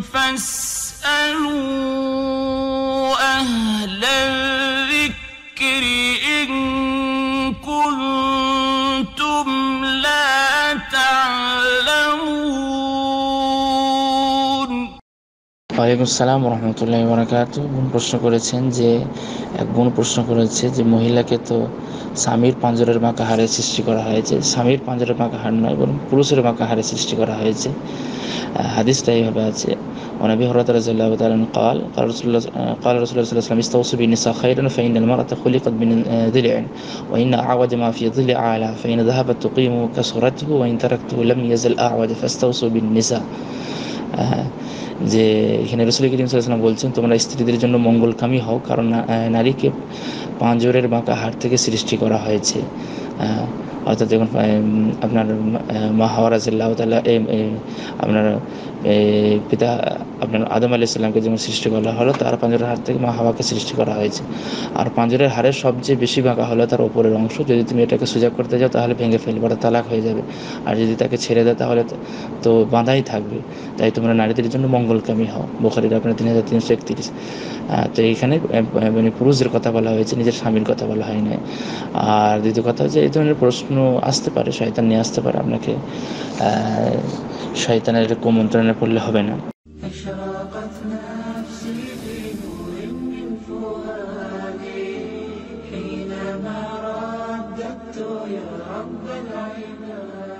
فاسألوا أهل ওয়ালাইকুম আসসালাম রহমতুল্লাহ বরাকাত বোন প্রশ্ন করেছেন যে এক বোন প্রশ্ন করেছে যে মহিলাকে তো স্বামীর পাঞ্জরের বাঁকা হারে সৃষ্টি করা হয়েছে স্বামীর পাঞ্জরের বাঁকা হার নয় বরং পুরুষের বাঁকা হারে সৃষ্টি করা হয়েছে আহ, হাদিসটা এইভাবে আছে ونبي هريرة رضي الله تعالى عنه قال قال رسول الله قال رسول الله صلى الله عليه وسلم استوصوا بالنساء خيرا فإن المرأة خلقت من ضلع وإن أعوج ما في ضلع أعلى فإن ذهبت تقيم كسرته وإن تركته لم يزل أعوج فاستوصوا بالنساء আহ, যে এখানে রসুল করিম সাল্লাম বলছেন তোমরা স্ত্রীদের জন্য মঙ্গলকামী হও কারণ নারীকে পাঁজরের বাঁকা হাড় থেকে সৃষ্টি করা হয়েছে। আহ, অর্থাৎ যখন আপনার মা হাওয়ারাজিল্লাহ তাল্লাহ আপনার পিতা, আপনার আদম আলি ইসলামকে যেমন সৃষ্টি করা হলো, তার পাঁজরের হাড় থেকে মা হাওয়াকে সৃষ্টি করা হয়েছে। আর পাঁজরের হাড়ের সবচেয়ে বেশি বাঁকা হলো তার ওপরের অংশ। যদি তুমি এটাকে সোজা করতে যাও, তাহলে ভেঙে ফেলবে ওটা তালাক হয়ে যাবে। আর যদি তাকে ছেড়ে দেয় তাহলে তো- বাঁধাই থাকবে। তাই তোমরা নারীদের জন্য মঙ্গলকামী হও। বোখারির আপনার তিন হাজার তিনশো একত্রিশ। তো এইখানে মানে পুরুষদের কথা বলা হয়েছে, নিজের স্বামীর কথা বলা হয় না আর দ্বিতীয় কথা হচ্ছে, এই ধরনের প্রশ্ন আসতে পারে শয়তান নিয়ে আসতে পারে আপনাকে আহ, শয়তানের কুমন্ত্রণে পড়লে হবে না أشرقت نفسي بنور من فؤادي حينما رددت يا رب العباد